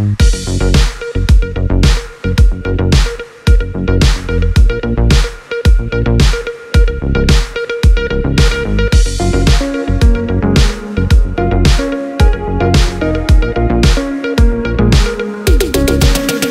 sound.